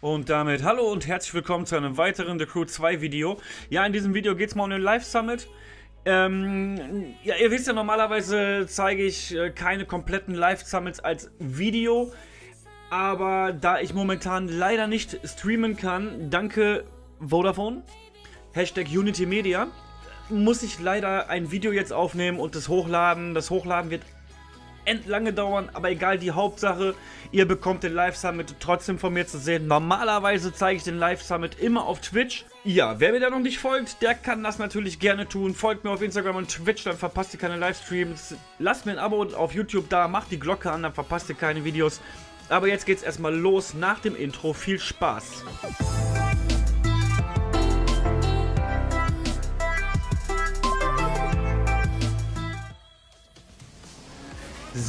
Und damit hallo und herzlich willkommen zu einem weiteren The Crew 2 Video. Ja, in diesem Video geht es mal um den Live Summit. Ähm, ja, ihr wisst ja, normalerweise zeige ich äh, keine kompletten Live Summits als Video. Aber da ich momentan leider nicht streamen kann, danke Vodafone, Hashtag Unity Media, muss ich leider ein Video jetzt aufnehmen und das hochladen. Das Hochladen wird endlange dauern, aber egal, die Hauptsache, ihr bekommt den Live Summit trotzdem von mir zu sehen. Normalerweise zeige ich den Live Summit immer auf Twitch. Ja, wer mir da noch nicht folgt, der kann das natürlich gerne tun. Folgt mir auf Instagram und Twitch, dann verpasst ihr keine Livestreams. Lasst mir ein Abo auf YouTube da, macht die Glocke an, dann verpasst ihr keine Videos. Aber jetzt geht's erstmal los nach dem Intro. Viel Spaß!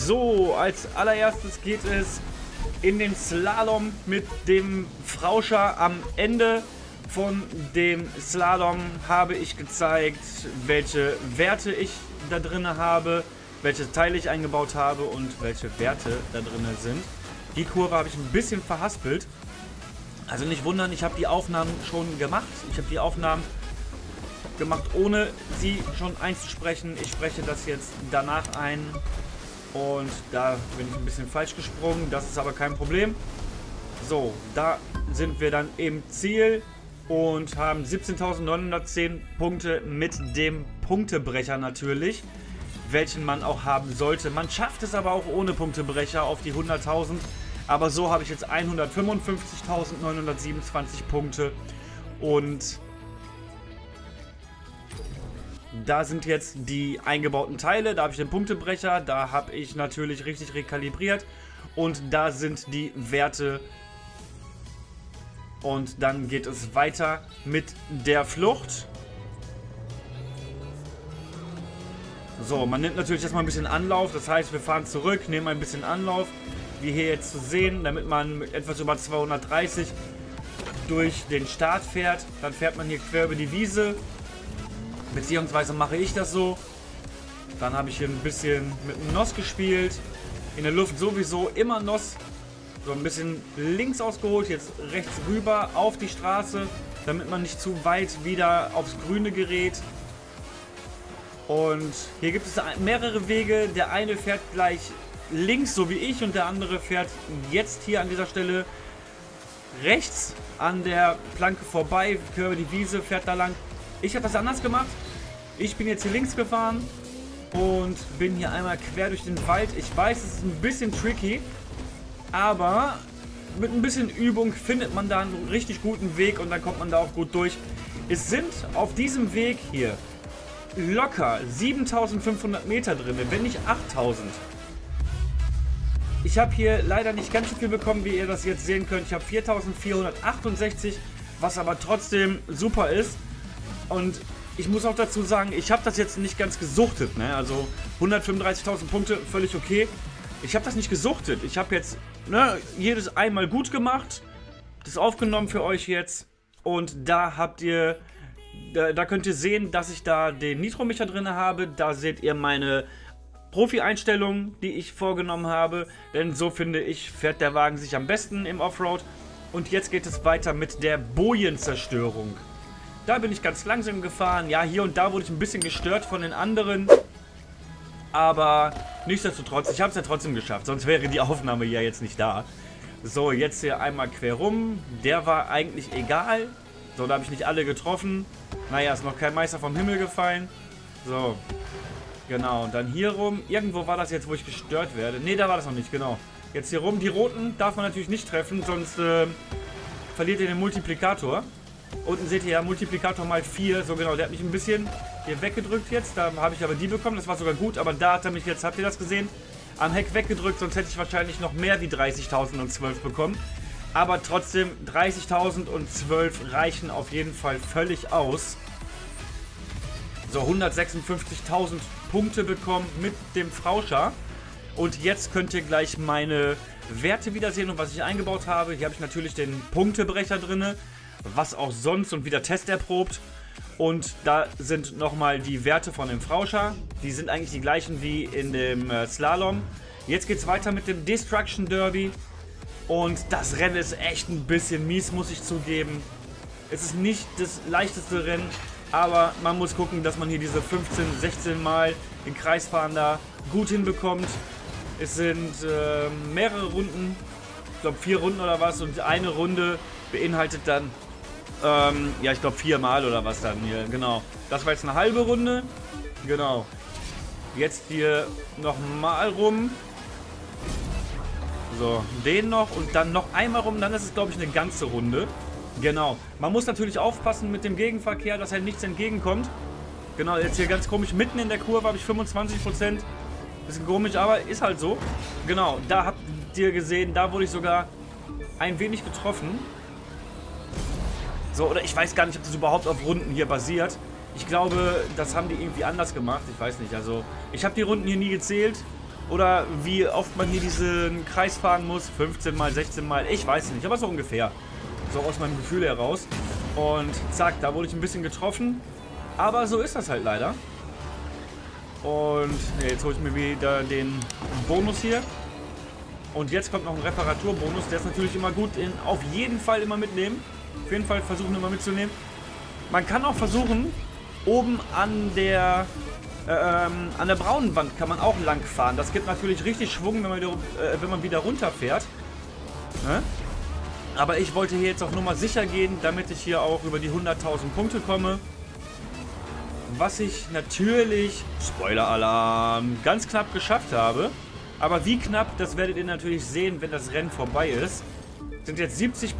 So, als allererstes geht es in den Slalom mit dem Frauscher. Am Ende von dem Slalom habe ich gezeigt, welche Werte ich da drin habe, welche Teile ich eingebaut habe und welche Werte da drin sind. Die Kurve habe ich ein bisschen verhaspelt. Also nicht wundern, ich habe die Aufnahmen schon gemacht. Ich habe die Aufnahmen gemacht, ohne sie schon einzusprechen. Ich spreche das jetzt danach ein. Und da bin ich ein bisschen falsch gesprungen. Das ist aber kein Problem. So, da sind wir dann im Ziel und haben 17.910 Punkte mit dem Punktebrecher natürlich, welchen man auch haben sollte. Man schafft es aber auch ohne Punktebrecher auf die 100.000. Aber so habe ich jetzt 155.927 Punkte und da sind jetzt die eingebauten Teile, da habe ich den Punktebrecher, da habe ich natürlich richtig rekalibriert. Und da sind die Werte. Und dann geht es weiter mit der Flucht. So, man nimmt natürlich erstmal ein bisschen Anlauf, das heißt wir fahren zurück, nehmen ein bisschen Anlauf, wie hier jetzt zu sehen, damit man mit etwas über 230 durch den Start fährt. Dann fährt man hier quer über die Wiese, Beziehungsweise mache ich das so. Dann habe ich hier ein bisschen mit dem NOS gespielt. In der Luft sowieso immer NOS. So ein bisschen links ausgeholt, jetzt rechts rüber auf die Straße, damit man nicht zu weit wieder aufs Grüne gerät. Und hier gibt es mehrere Wege. Der eine fährt gleich links, so wie ich, und der andere fährt jetzt hier an dieser Stelle rechts an der Planke vorbei, über die Wiese, fährt da lang. Ich habe das anders gemacht. Ich bin jetzt hier links gefahren und bin hier einmal quer durch den Wald. Ich weiß, es ist ein bisschen tricky, aber mit ein bisschen Übung findet man da einen richtig guten Weg und dann kommt man da auch gut durch. Es sind auf diesem Weg hier locker 7500 Meter drin, wenn nicht 8000. Ich habe hier leider nicht ganz so viel bekommen, wie ihr das jetzt sehen könnt. Ich habe 4468, was aber trotzdem super ist. Und ich muss auch dazu sagen, ich habe das jetzt nicht ganz gesuchtet. Ne? Also 135.000 Punkte, völlig okay. Ich habe das nicht gesuchtet. Ich habe jetzt ne, jedes einmal gut gemacht. Das aufgenommen für euch jetzt. Und da habt ihr, da, da könnt ihr sehen, dass ich da den Nitrometer drin habe. Da seht ihr meine Profi-Einstellungen, die ich vorgenommen habe. Denn so finde ich, fährt der Wagen sich am besten im Offroad. Und jetzt geht es weiter mit der Bojenzerstörung. Da bin ich ganz langsam gefahren. Ja, hier und da wurde ich ein bisschen gestört von den anderen. Aber nichtsdestotrotz, ich habe es ja trotzdem geschafft. Sonst wäre die Aufnahme ja jetzt nicht da. So, jetzt hier einmal quer rum. Der war eigentlich egal. So, da habe ich nicht alle getroffen. Naja, ist noch kein Meister vom Himmel gefallen. So. Genau, und dann hier rum. Irgendwo war das jetzt, wo ich gestört werde. Ne, da war das noch nicht, genau. Jetzt hier rum. Die roten darf man natürlich nicht treffen, sonst äh, verliert ihr den Multiplikator. Unten seht ihr ja Multiplikator mal 4. So genau, der hat mich ein bisschen hier weggedrückt jetzt. Da habe ich aber die bekommen. Das war sogar gut. Aber da hat er mich jetzt, habt ihr das gesehen? Am Heck weggedrückt. Sonst hätte ich wahrscheinlich noch mehr wie 30.012 bekommen. Aber trotzdem, 30.012 reichen auf jeden Fall völlig aus. So, 156.000 Punkte bekommen mit dem Frauscher. Und jetzt könnt ihr gleich meine Werte wiedersehen und was ich eingebaut habe. Hier habe ich natürlich den Punktebrecher drin was auch sonst und wieder Test erprobt. Und da sind nochmal die Werte von dem Frauscher. Die sind eigentlich die gleichen wie in dem äh, Slalom. Jetzt geht es weiter mit dem Destruction Derby. Und das Rennen ist echt ein bisschen mies, muss ich zugeben. Es ist nicht das leichteste Rennen, aber man muss gucken, dass man hier diese 15, 16 Mal den Kreisfahren da gut hinbekommt. Es sind äh, mehrere Runden, ich glaube vier Runden oder was und eine Runde beinhaltet dann, ähm, ja ich glaube viermal oder was dann hier, genau. Das war jetzt eine halbe Runde, genau. Jetzt hier nochmal rum. So, den noch und dann noch einmal rum, dann ist es glaube ich eine ganze Runde. Genau. Man muss natürlich aufpassen mit dem Gegenverkehr, dass halt nichts entgegenkommt. Genau, jetzt hier ganz komisch. Mitten in der Kurve habe ich 25%. Bisschen komisch, aber ist halt so. Genau, da habt ihr gesehen, da wurde ich sogar ein wenig getroffen. So, oder ich weiß gar nicht, ob das überhaupt auf Runden hier basiert. Ich glaube, das haben die irgendwie anders gemacht. Ich weiß nicht. Also, ich habe die Runden hier nie gezählt. Oder wie oft man hier diesen Kreis fahren muss. 15 mal, 16 mal. Ich weiß nicht, aber so ungefähr. So aus meinem Gefühl heraus. Und zack, da wurde ich ein bisschen getroffen. Aber so ist das halt leider. Und ja, jetzt hole ich mir wieder den Bonus hier. Und jetzt kommt noch ein Reparaturbonus. Der ist natürlich immer gut. In, auf jeden Fall immer mitnehmen. Auf jeden Fall versuchen immer mitzunehmen. Man kann auch versuchen, oben an der äh, ähm, an der braunen Wand kann man auch lang fahren. Das gibt natürlich richtig Schwung, wenn man wieder, äh, wenn man wieder runterfährt. Ne? Aber ich wollte hier jetzt auf Nummer sicher gehen, damit ich hier auch über die 100.000 Punkte komme. Was ich natürlich, Spoiler-Alarm, ganz knapp geschafft habe. Aber wie knapp, das werdet ihr natürlich sehen, wenn das Rennen vorbei ist. Sind jetzt 70%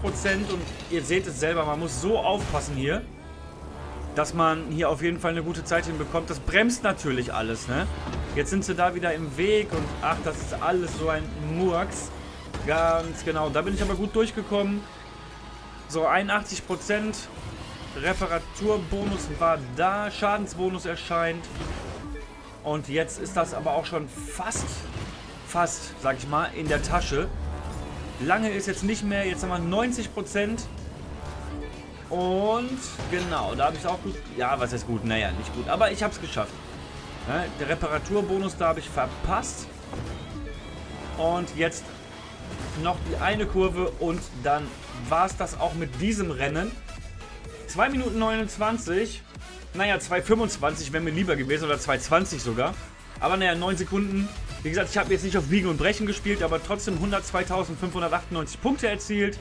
und ihr seht es selber, man muss so aufpassen hier dass man hier auf jeden Fall eine gute Zeit hinbekommt. Das bremst natürlich alles, ne? Jetzt sind sie da wieder im Weg und ach, das ist alles so ein Murks. Ganz genau, da bin ich aber gut durchgekommen. So, 81%. Reparaturbonus war da, Schadensbonus erscheint. Und jetzt ist das aber auch schon fast, fast, sag ich mal, in der Tasche. Lange ist jetzt nicht mehr, jetzt haben wir 90%. Und genau, da habe ich es auch gut. Ja, was ist gut? Naja, nicht gut. Aber ich habe es geschafft. Ja, der Reparaturbonus, da habe ich verpasst. Und jetzt noch die eine Kurve und dann war es das auch mit diesem Rennen. 2 Minuten 29. Naja, 2,25 wäre mir lieber gewesen oder 2,20 sogar. Aber naja, 9 Sekunden. Wie gesagt, ich habe jetzt nicht auf Biegen und Brechen gespielt, aber trotzdem 102.598 Punkte erzielt.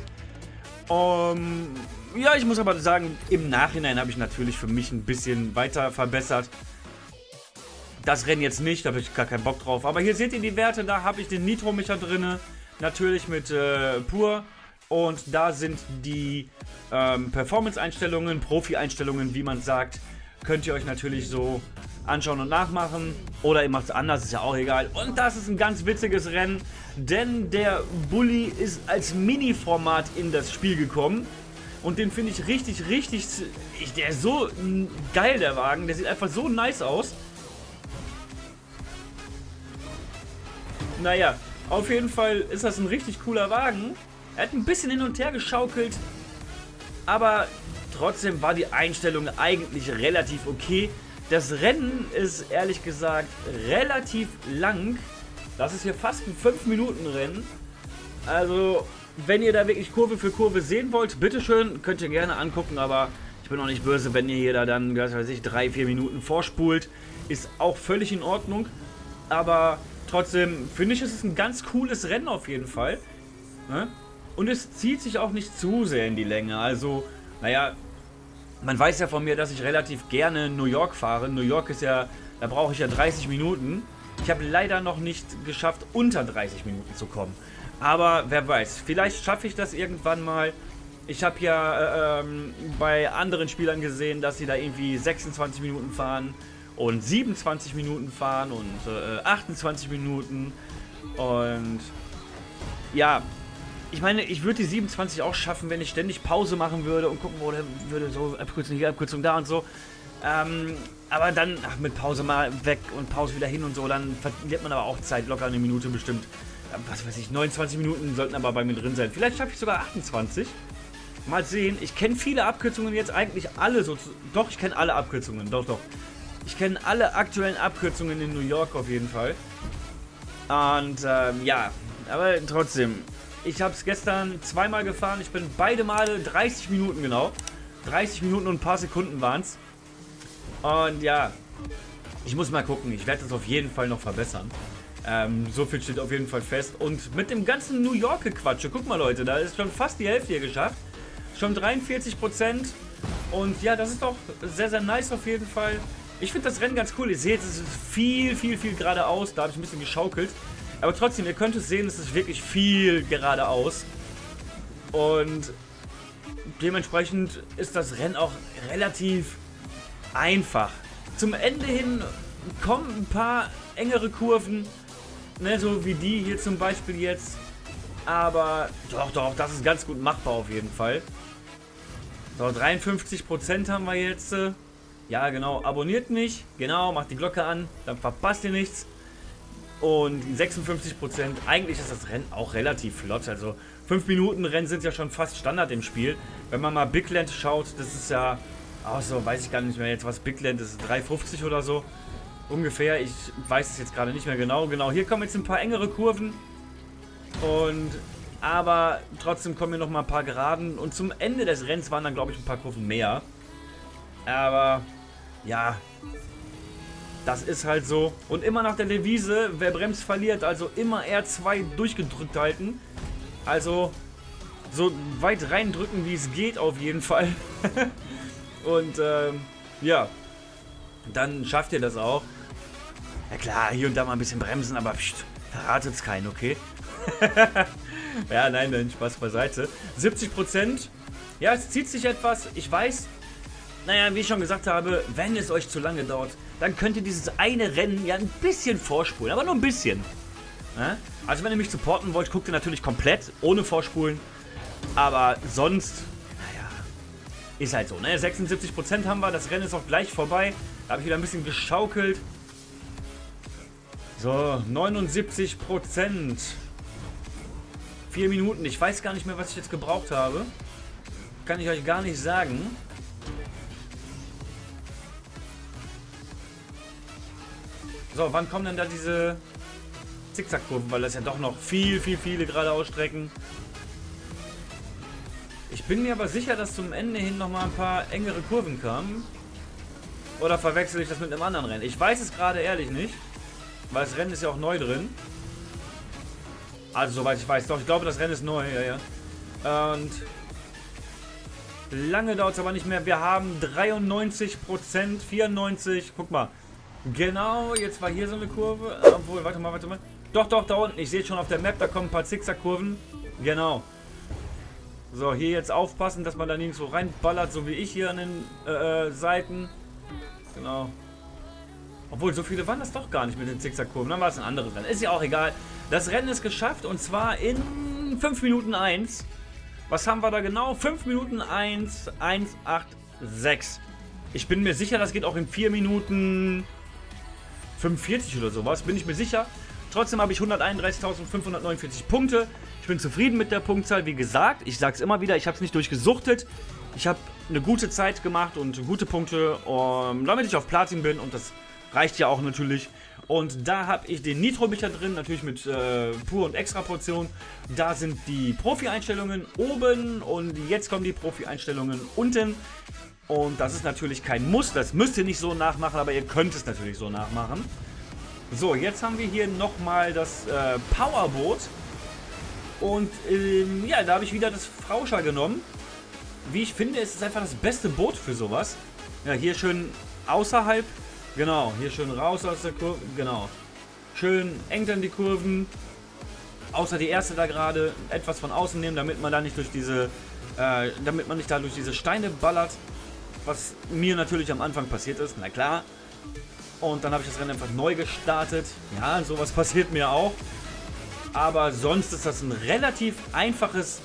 Um, ja, ich muss aber sagen, im Nachhinein habe ich natürlich für mich ein bisschen weiter verbessert. Das Rennen jetzt nicht, da habe ich gar keinen Bock drauf. Aber hier seht ihr die Werte, da habe ich den Nitro-Meter drin. Natürlich mit äh, Pur. Und da sind die ähm, Performance-Einstellungen, Profi-Einstellungen, wie man sagt. Könnt ihr euch natürlich so anschauen und nachmachen. Oder ihr macht es anders, ist ja auch egal. Und das ist ein ganz witziges Rennen, denn der Bully ist als Mini-Format in das Spiel gekommen. Und den finde ich richtig, richtig... Ich, der ist so geil, der Wagen. Der sieht einfach so nice aus. Naja, auf jeden Fall ist das ein richtig cooler Wagen. Er hat ein bisschen hin und her geschaukelt. Aber trotzdem war die Einstellung eigentlich relativ okay. Das Rennen ist ehrlich gesagt relativ lang. Das ist hier fast ein 5-Minuten-Rennen. Also wenn ihr da wirklich Kurve für Kurve sehen wollt, bitteschön, könnt ihr gerne angucken, aber ich bin auch nicht böse, wenn ihr hier da dann, was weiß ich, drei, vier Minuten vorspult. Ist auch völlig in Ordnung. Aber trotzdem finde ich, es ist ein ganz cooles Rennen auf jeden Fall. Ne? Und es zieht sich auch nicht zu sehr in die Länge. Also, naja, man weiß ja von mir, dass ich relativ gerne New York fahre. New York ist ja, da brauche ich ja 30 Minuten. Ich habe leider noch nicht geschafft, unter 30 Minuten zu kommen. Aber wer weiß, vielleicht schaffe ich das irgendwann mal. Ich habe ja äh, ähm, bei anderen Spielern gesehen, dass sie da irgendwie 26 Minuten fahren und 27 Minuten fahren und äh, 28 Minuten. Und ja, ich meine, ich würde die 27 auch schaffen, wenn ich ständig Pause machen würde und gucken würde, würde so Abkürzung hier, Abkürzung da und so. Ähm, aber dann ach, mit Pause mal weg und Pause wieder hin und so, dann verliert man aber auch Zeit, locker eine Minute bestimmt was weiß ich, 29 Minuten sollten aber bei mir drin sein. Vielleicht schaffe ich sogar 28. Mal sehen. Ich kenne viele Abkürzungen jetzt eigentlich alle so. Doch, ich kenne alle Abkürzungen. Doch, doch. Ich kenne alle aktuellen Abkürzungen in New York auf jeden Fall. Und ähm, ja, aber trotzdem. Ich habe es gestern zweimal gefahren. Ich bin beide Male 30 Minuten genau. 30 Minuten und ein paar Sekunden waren es. Und ja, ich muss mal gucken. Ich werde das auf jeden Fall noch verbessern. Ähm, so viel steht auf jeden Fall fest. Und mit dem ganzen New York-Gequatsche, guck mal Leute, da ist schon fast die Hälfte hier geschafft. Schon 43 Prozent. Und ja, das ist doch sehr, sehr nice auf jeden Fall. Ich finde das Rennen ganz cool. Ihr seht, es ist viel, viel, viel geradeaus. Da habe ich ein bisschen geschaukelt. Aber trotzdem, ihr könnt es sehen, es ist wirklich viel geradeaus. Und dementsprechend ist das Rennen auch relativ einfach. Zum Ende hin kommen ein paar engere Kurven. Ne, so wie die hier zum Beispiel jetzt. Aber doch, doch, das ist ganz gut machbar auf jeden Fall. So, 53% haben wir jetzt. Ja, genau. Abonniert mich. Genau, macht die Glocke an. Dann verpasst ihr nichts. Und 56%. Eigentlich ist das Rennen auch relativ flott. Also 5 Minuten Rennen sind ja schon fast Standard im Spiel. Wenn man mal Big Land schaut, das ist ja... Ach so, weiß ich gar nicht mehr jetzt, was Big Land ist. 3,50 oder so. Ungefähr. Ich weiß es jetzt gerade nicht mehr genau. Genau, hier kommen jetzt ein paar engere Kurven. Und aber trotzdem kommen hier noch mal ein paar Geraden. Und zum Ende des Rennens waren dann, glaube ich, ein paar Kurven mehr. Aber, ja, das ist halt so. Und immer nach der Devise, wer bremst, verliert. Also immer R2 durchgedrückt halten. Also so weit reindrücken, wie es geht auf jeden Fall. und, ähm, ja, dann schafft ihr das auch. Ja klar, hier und da mal ein bisschen bremsen, aber pst, verratet es keinen, okay? ja, nein, nein, Spaß beiseite. 70%. Ja, es zieht sich etwas. Ich weiß, naja, wie ich schon gesagt habe, wenn es euch zu lange dauert, dann könnt ihr dieses eine Rennen ja ein bisschen vorspulen. Aber nur ein bisschen. Also wenn ihr mich supporten wollt, guckt ihr natürlich komplett, ohne vorspulen. Aber sonst, naja, ist halt so. Ne? 76% haben wir, das Rennen ist auch gleich vorbei. Da habe ich wieder ein bisschen geschaukelt. So, 79% Vier Minuten. Ich weiß gar nicht mehr, was ich jetzt gebraucht habe. Kann ich euch gar nicht sagen. So, wann kommen denn da diese Zickzackkurven? Weil das ja doch noch viel, viel, viele gerade ausstrecken. Ich bin mir aber sicher, dass zum Ende hin nochmal ein paar engere Kurven kamen. Oder verwechsel ich das mit einem anderen Rennen? Ich weiß es gerade ehrlich nicht. Weil das Rennen ist ja auch neu drin. Also, soweit ich weiß. Doch, ich glaube, das Rennen ist neu, ja, ja. Und lange dauert es aber nicht mehr. Wir haben 93%, 94%. Guck mal. Genau, jetzt war hier so eine Kurve. Obwohl, warte mal, warte mal. Doch, doch, da unten. Ich sehe schon auf der Map, da kommen ein paar Zickzack-Kurven. Genau. So, hier jetzt aufpassen, dass man da nirgendwo reinballert, so wie ich hier an den äh, äh Seiten. Genau. Obwohl, so viele waren das doch gar nicht mit den Zickzack-Kurven. Dann war es ein anderes Rennen. Ist ja auch egal. Das Rennen ist geschafft und zwar in 5 Minuten 1. Was haben wir da genau? 5 Minuten 1, 1, 8, 6. Ich bin mir sicher, das geht auch in 4 Minuten 45 oder sowas. Bin ich mir sicher. Trotzdem habe ich 131.549 Punkte. Ich bin zufrieden mit der Punktzahl. Wie gesagt, ich sage es immer wieder, ich habe es nicht durchgesuchtet. Ich habe eine gute Zeit gemacht und gute Punkte, um, damit ich auf Platin bin und das Reicht ja auch natürlich. Und da habe ich den Nitro-Becher drin, natürlich mit äh, Pur- und Extra-Portion. Da sind die Profi-Einstellungen oben und jetzt kommen die Profi-Einstellungen unten. Und das ist natürlich kein Muss, das müsst ihr nicht so nachmachen, aber ihr könnt es natürlich so nachmachen. So, jetzt haben wir hier nochmal das äh, Powerboot. Und ähm, ja, da habe ich wieder das Frauscher genommen. Wie ich finde, ist es einfach das beste Boot für sowas. Ja, hier schön außerhalb Genau, hier schön raus aus der Kurve. Genau. Schön eng dann die Kurven. Außer die erste da gerade etwas von außen nehmen, damit man da nicht durch diese, äh, damit man nicht da durch diese Steine ballert. Was mir natürlich am Anfang passiert ist, na klar. Und dann habe ich das Rennen einfach neu gestartet. Ja, sowas passiert mir auch. Aber sonst ist das ein relativ einfaches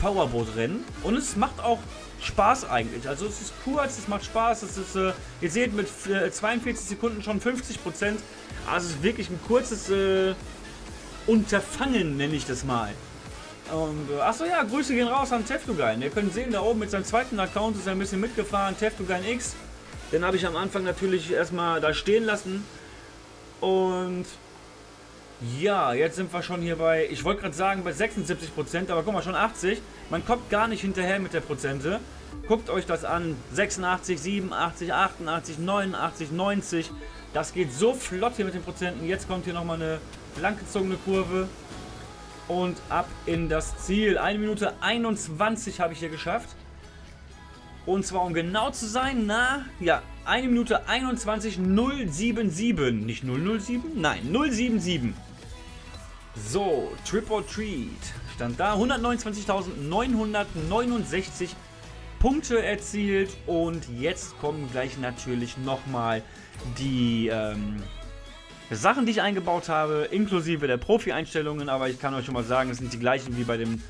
Powerboat-Rennen. Und es macht auch Spaß eigentlich. Also es ist kurz, es macht Spaß. Es ist, äh, ihr seht mit äh, 42 Sekunden schon 50 Prozent. Also es ist wirklich ein kurzes äh, Unterfangen, nenne ich das mal. Und, äh, achso ja, Grüße gehen raus an Teftugan. Ihr könnt sehen, da oben mit seinem zweiten Account ist er ein bisschen mitgefahren, Teftugan X. Den habe ich am Anfang natürlich erstmal da stehen lassen. Und Ja, jetzt sind wir schon hier bei, ich wollte gerade sagen bei 76%, aber guck mal, schon 80. Man kommt gar nicht hinterher mit der Prozente. Guckt euch das an. 86, 87, 88, 89, 90. Das geht so flott hier mit den Prozenten. Jetzt kommt hier nochmal eine langgezogene Kurve. Und ab in das Ziel. 1 Minute 21 habe ich hier geschafft. Und zwar, um genau zu sein, na, ja, 1 Minute 21 077. Nicht 007? Nein, 077. So, Trip or Treat stand da. 129.969 Punkte erzielt. Und jetzt kommen gleich natürlich nochmal die ähm, Sachen, die ich eingebaut habe, inklusive der Profi-Einstellungen. Aber ich kann euch schon mal sagen, es sind die gleichen wie bei dem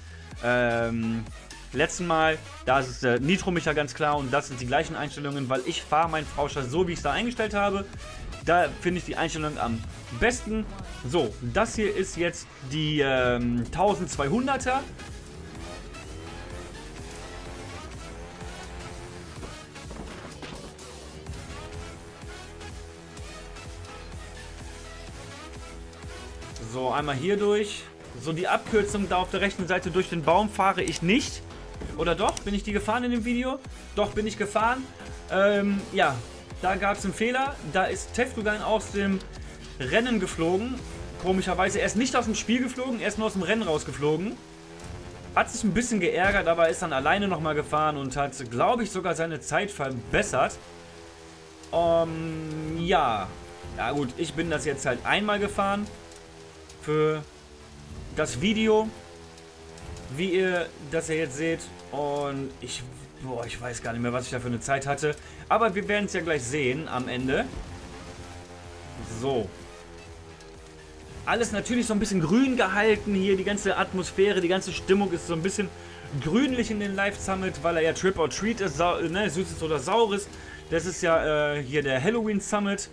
ähm, letzten Mal. Da ist der Nitro-Micher ganz klar und das sind die gleichen Einstellungen, weil ich fahre meinen Frauscher so, wie ich es da eingestellt habe. Da finde ich die Einstellung am besten. So, das hier ist jetzt die ähm, 1200er. So, einmal hier durch. So, die Abkürzung da auf der rechten Seite durch den Baum fahre ich nicht. Oder doch? Bin ich die gefahren in dem Video? Doch, bin ich gefahren. Ähm, ja, da gab es einen Fehler. Da ist Teftugan aus dem Rennen geflogen. Komischerweise. Er ist nicht aus dem Spiel geflogen, er ist nur aus dem Rennen rausgeflogen. Hat sich ein bisschen geärgert, aber ist dann alleine nochmal gefahren und hat, glaube ich, sogar seine Zeit verbessert. Um, ja. Ja gut, ich bin das jetzt halt einmal gefahren. Für das Video wie ihr das ja jetzt seht. Und ich, boah, ich weiß gar nicht mehr, was ich da für eine Zeit hatte. Aber wir werden es ja gleich sehen am Ende. So. Alles natürlich so ein bisschen grün gehalten hier. Die ganze Atmosphäre, die ganze Stimmung ist so ein bisschen grünlich in den Live Summit, weil er ja Trip or Treat ist, ne, süßes oder saures. Das ist ja äh, hier der Halloween Summit.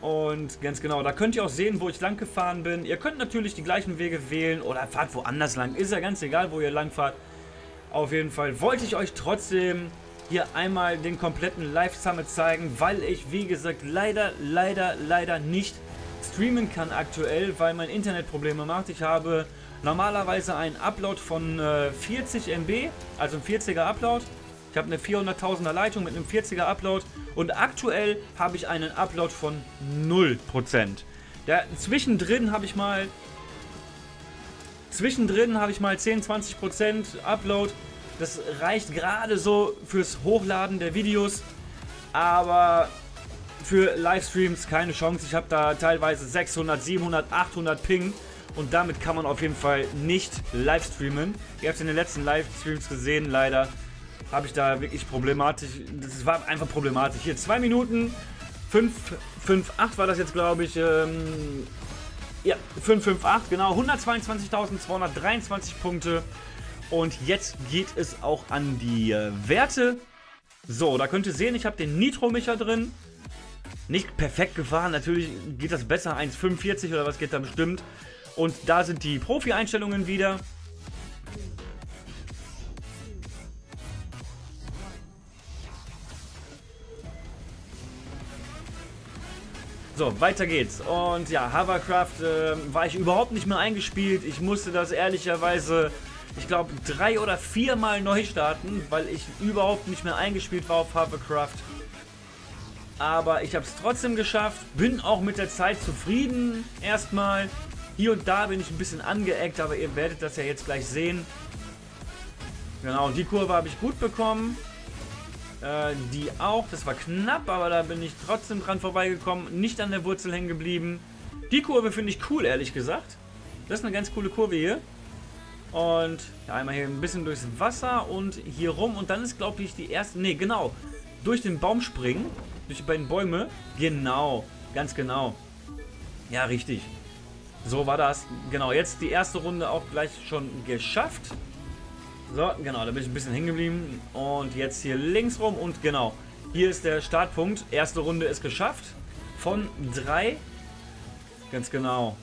Und ganz genau, da könnt ihr auch sehen, wo ich lang gefahren bin. Ihr könnt natürlich die gleichen Wege wählen oder fahrt woanders lang. Ist ja ganz egal, wo ihr lang fahrt. Auf jeden Fall wollte ich euch trotzdem hier einmal den kompletten Live Summit zeigen, weil ich, wie gesagt, leider, leider, leider nicht streamen kann aktuell, weil mein Internet Probleme macht. Ich habe normalerweise einen Upload von äh, 40 MB, also ein 40er Upload. Ich habe eine 400.000er Leitung mit einem 40er Upload und aktuell habe ich einen Upload von 0%. Der, zwischendrin habe ich mal zwischendrin habe ich mal 10-20% Upload. Das reicht gerade so fürs Hochladen der Videos, aber für Livestreams keine Chance. Ich habe da teilweise 600, 700, 800 Ping und damit kann man auf jeden Fall nicht livestreamen. Ihr habt es in den letzten Livestreams gesehen, leider habe ich da wirklich problematisch. Das war einfach problematisch. Hier 2 Minuten 5, 5, 8 war das jetzt, glaube ich. Ähm, ja, 5, 5, 8, genau. 122.223 Punkte. Und jetzt geht es auch an die äh, Werte. So, da könnt ihr sehen, ich habe den Nitro-Micher drin. Nicht perfekt gefahren, natürlich geht das besser. 1,45 oder was geht da bestimmt. Und da sind die Profi-Einstellungen wieder. So, weiter geht's. Und ja, Hovercraft äh, war ich überhaupt nicht mehr eingespielt. Ich musste das ehrlicherweise, ich glaube, drei oder viermal neu starten, weil ich überhaupt nicht mehr eingespielt war auf Hovercraft. Aber ich habe es trotzdem geschafft. Bin auch mit der Zeit zufrieden. Erstmal. Hier und da bin ich ein bisschen angeeckt, aber ihr werdet das ja jetzt gleich sehen. Genau, die Kurve habe ich gut bekommen. Äh, die auch. Das war knapp, aber da bin ich trotzdem dran vorbeigekommen. Nicht an der Wurzel hängen geblieben. Die Kurve finde ich cool, ehrlich gesagt. Das ist eine ganz coole Kurve hier. Und ja, einmal hier ein bisschen durchs Wasser und hier rum. Und dann ist, glaube ich, die erste... Ne, genau. Durch den Baum springen. Durch die beiden Bäume. Genau. Ganz genau. Ja, richtig. So war das. Genau, jetzt die erste Runde auch gleich schon geschafft. So, genau, da bin ich ein bisschen hängen geblieben. Und jetzt hier links rum und genau. Hier ist der Startpunkt. Erste Runde ist geschafft. Von drei. Ganz genau.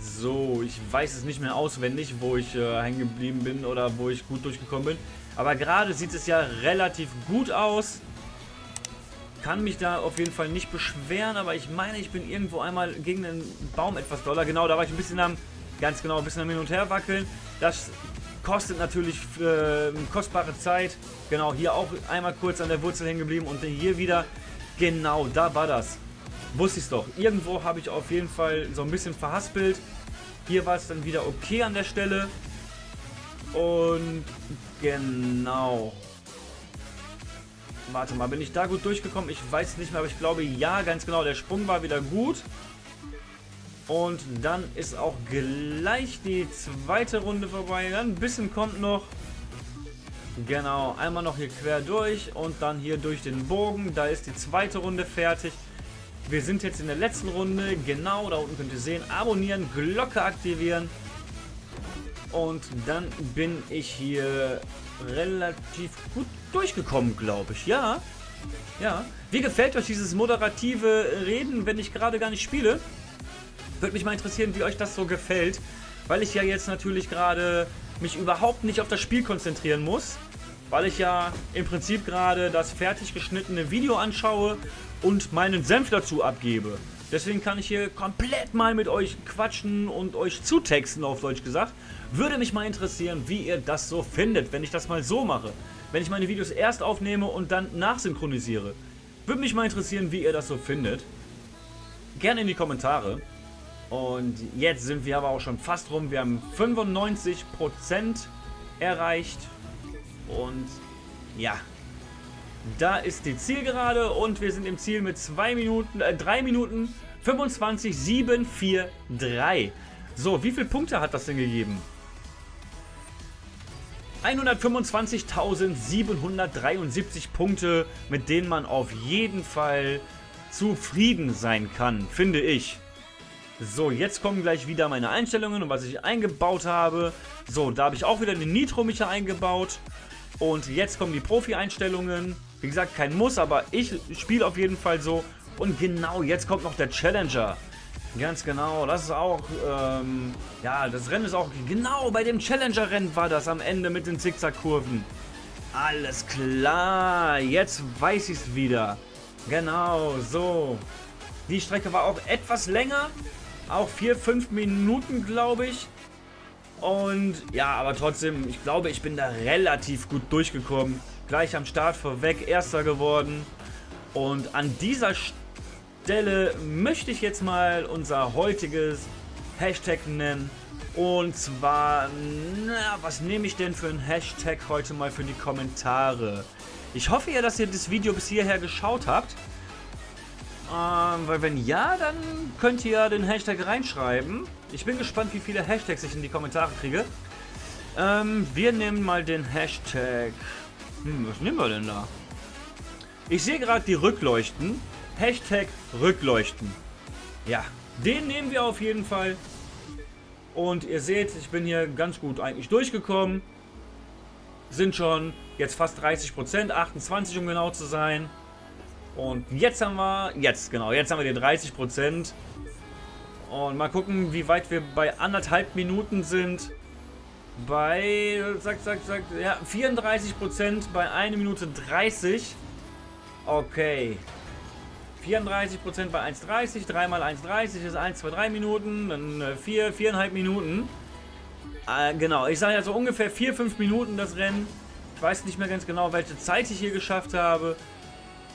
So, ich weiß es nicht mehr auswendig, wo ich äh, hängen geblieben bin oder wo ich gut durchgekommen bin. Aber gerade sieht es ja relativ gut aus. kann mich da auf jeden Fall nicht beschweren, aber ich meine, ich bin irgendwo einmal gegen den Baum etwas doller. Genau, da war ich ein bisschen am, ganz genau, ein bisschen am Hin und Her wackeln. Das kostet natürlich äh, kostbare Zeit. Genau, hier auch einmal kurz an der Wurzel hängen geblieben und hier wieder, genau, da war das. Wusste ich es doch. Irgendwo habe ich auf jeden Fall so ein bisschen verhaspelt. Hier war es dann wieder okay an der Stelle. Und genau. Warte mal, bin ich da gut durchgekommen? Ich weiß nicht mehr, aber ich glaube ja, ganz genau. Der Sprung war wieder gut. Und dann ist auch gleich die zweite Runde vorbei. Dann ein bisschen kommt noch. Genau, einmal noch hier quer durch und dann hier durch den Bogen. Da ist die zweite Runde fertig. Wir sind jetzt in der letzten Runde. Genau, da unten könnt ihr sehen. Abonnieren, Glocke aktivieren. Und dann bin ich hier relativ gut durchgekommen, glaube ich. Ja. Ja. Wie gefällt euch dieses moderative Reden, wenn ich gerade gar nicht spiele? Würde mich mal interessieren, wie euch das so gefällt. Weil ich ja jetzt natürlich gerade mich überhaupt nicht auf das Spiel konzentrieren muss. Weil ich ja im Prinzip gerade das fertig geschnittene Video anschaue und meinen Senf dazu abgebe. Deswegen kann ich hier komplett mal mit euch quatschen und euch zutexten, auf Deutsch gesagt. Würde mich mal interessieren, wie ihr das so findet, wenn ich das mal so mache. Wenn ich meine Videos erst aufnehme und dann nachsynchronisiere. Würde mich mal interessieren, wie ihr das so findet. Gerne in die Kommentare. Und jetzt sind wir aber auch schon fast rum. Wir haben 95% erreicht. Und ja, da ist die Zielgerade und wir sind im Ziel mit 2 Minuten, äh, 3 Minuten 25, 7, 4, 3. So, wie viele Punkte hat das denn gegeben? 125.773 Punkte, mit denen man auf jeden Fall zufrieden sein kann, finde ich. So, jetzt kommen gleich wieder meine Einstellungen und was ich eingebaut habe. So, da habe ich auch wieder den Nitro-Micher eingebaut. Und jetzt kommen die Profi-Einstellungen. Wie gesagt, kein Muss, aber ich spiele auf jeden Fall so. Und genau, jetzt kommt noch der Challenger. Ganz genau, das ist auch, ähm, ja, das Rennen ist auch, genau bei dem Challenger-Rennen war das am Ende mit den Zickzack-Kurven. Alles klar, jetzt weiß ich es wieder. Genau, so. Die Strecke war auch etwas länger, auch 4-5 Minuten, glaube ich. Und ja, aber trotzdem, ich glaube, ich bin da relativ gut durchgekommen. Gleich am Start vorweg, erster geworden. Und an dieser Stelle möchte ich jetzt mal unser heutiges Hashtag nennen. Und zwar, na, was nehme ich denn für ein Hashtag heute mal für die Kommentare? Ich hoffe ja, dass ihr das Video bis hierher geschaut habt. Ähm, weil wenn ja, dann könnt ihr ja den Hashtag reinschreiben. Ich bin gespannt, wie viele Hashtags ich in die Kommentare kriege. Ähm, wir nehmen mal den Hashtag... Hm, was nehmen wir denn da? Ich sehe gerade die Rückleuchten. Hashtag Rückleuchten. Ja, den nehmen wir auf jeden Fall. Und ihr seht, ich bin hier ganz gut eigentlich durchgekommen. Sind schon jetzt fast 30%, 28 um genau zu sein. Und jetzt haben wir, jetzt genau, jetzt haben wir die 30%. Und mal gucken, wie weit wir bei anderthalb Minuten sind. Bei, zack, zack, zack, ja, 34% bei 1 Minute 30. Okay. 34% bei 1,30, 3 mal 1,30 ist 1, 2, 3 Minuten, dann 4, äh, 4,5 Minuten. Äh, genau, ich sage ja so ungefähr 4, 5 Minuten das Rennen. Ich weiß nicht mehr ganz genau, welche Zeit ich hier geschafft habe.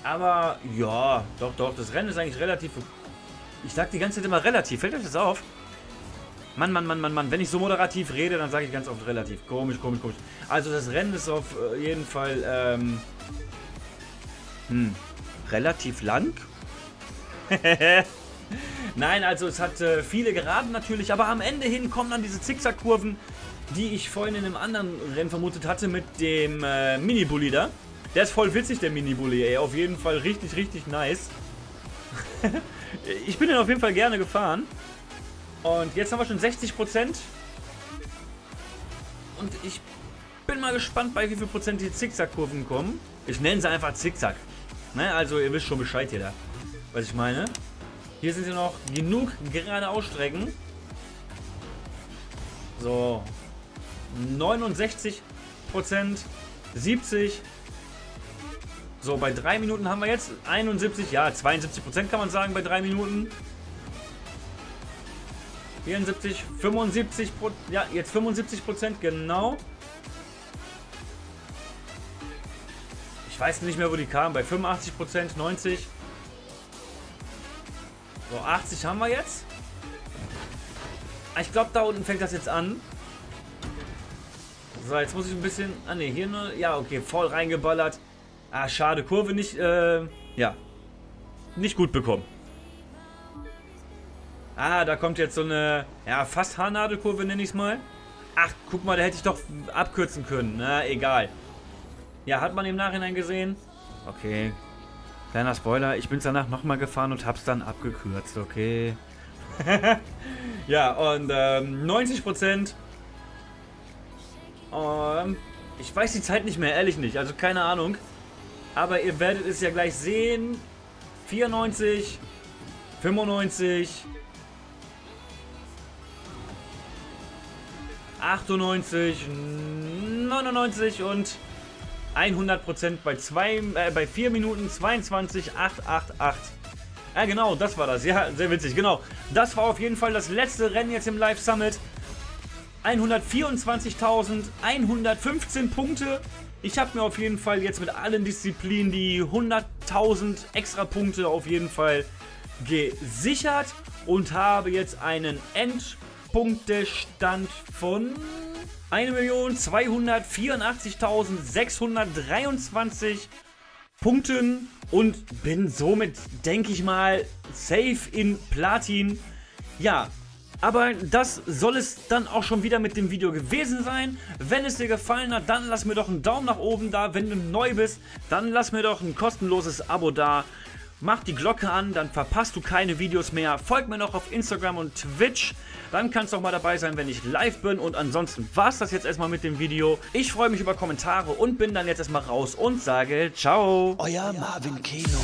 Aber ja, doch, doch, das Rennen ist eigentlich relativ... Ich sag die ganze Zeit immer relativ. Fällt euch das auf? Mann, Mann, Mann, Mann, Mann. Wenn ich so moderativ rede, dann sage ich ganz oft relativ. Komisch, komisch, komisch. Also das Rennen ist auf äh, jeden Fall ähm, hm, relativ lang. Nein, also es hat äh, viele Geraden natürlich, aber am Ende hin kommen dann diese Zickzackkurven, die ich vorhin in einem anderen Rennen vermutet hatte mit dem äh, Mini-Bully da. Der ist voll witzig, der Mini-Bully, ey. Auf jeden Fall richtig, richtig nice. ich bin den auf jeden Fall gerne gefahren. Und jetzt haben wir schon 60%. Und ich bin mal gespannt, bei wie viel Prozent die Zickzack-Kurven kommen. Ich nenne sie einfach Zickzack. Ne? Also ihr wisst schon Bescheid hier da. Was ich meine. Hier sind sie noch genug gerade Ausstrecken. So. 69% 70 So, bei 3 Minuten haben wir jetzt 71, ja, 72 Prozent kann man sagen bei 3 Minuten. 74, 75 Prozent, ja, jetzt 75 Prozent, genau. Ich weiß nicht mehr, wo die kamen, bei 85 Prozent, 90. So, 80 haben wir jetzt. Ich glaube, da unten fängt das jetzt an. So, jetzt muss ich ein bisschen... Ah, ne, hier nur... Ja, okay, voll reingeballert. Ah, schade. Kurve nicht... Äh, ja. Nicht gut bekommen. Ah, da kommt jetzt so eine... Ja, fast Haarnadelkurve, nenne ich es mal. Ach, guck mal, da hätte ich doch abkürzen können. Na, egal. Ja, hat man im Nachhinein gesehen. Okay. Kleiner Spoiler. Ich bin danach nochmal gefahren und hab's dann abgekürzt, okay. ja, und ähm, 90 Prozent ähm, ich weiß die Zeit nicht mehr, ehrlich nicht. Also keine Ahnung. Aber ihr werdet es ja gleich sehen. 94, 95, 98, 99 und 100% bei, zwei, äh, bei 4 Minuten 22, 888. Ja genau, das war das. Ja, sehr witzig, genau. Das war auf jeden Fall das letzte Rennen jetzt im Live Summit. 124.115 Punkte. Ich habe mir auf jeden Fall jetzt mit allen Disziplinen die 100.000 extra Punkte auf jeden Fall gesichert und habe jetzt einen Endpunktestand von 1.284.623 Punkten und bin somit, denke ich mal, safe in Platin. Ja, aber das soll es dann auch schon wieder mit dem Video gewesen sein. Wenn es dir gefallen hat, dann lass mir doch einen Daumen nach oben da. Wenn du neu bist, dann lass mir doch ein kostenloses Abo da. Mach die Glocke an, dann verpasst du keine Videos mehr. Folg mir noch auf Instagram und Twitch. Dann kannst du auch mal dabei sein, wenn ich live bin. Und ansonsten war es das jetzt erstmal mit dem Video. Ich freue mich über Kommentare und bin dann jetzt erstmal raus und sage Ciao. Euer Marvin Keno.